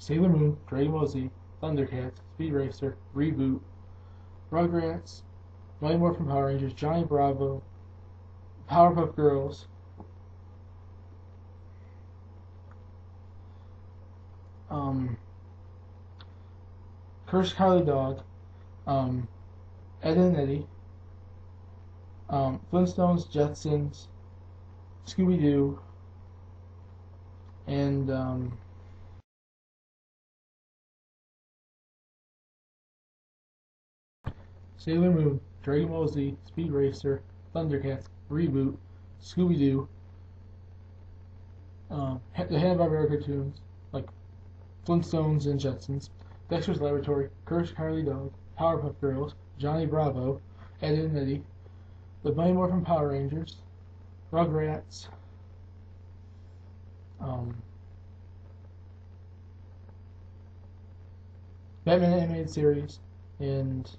Sailor Moon, Dragon Ball Z, Thundercats, Speed Racer, Reboot, Rugrats, Mighty Morphin Power Rangers, Johnny Bravo, Powerpuff Girls, um, Courage Cowardly Dog, um, Ed and Eddy, um, Flintstones, Jetsons, Scooby Doo, and um, Sailor Moon, Dragon Ball Z, Speed Racer, Thundercats, Reboot, Scooby Doo, um, the Hanna-Barbera cartoons like Flintstones and Jetsons, Dexter's Laboratory, Courage Cowardly Dog, Powerpuff Girls, Johnny Bravo, Ed and Eddy, the Mighty Morphin Power Rangers, Rugrats, um, Batman animated series, and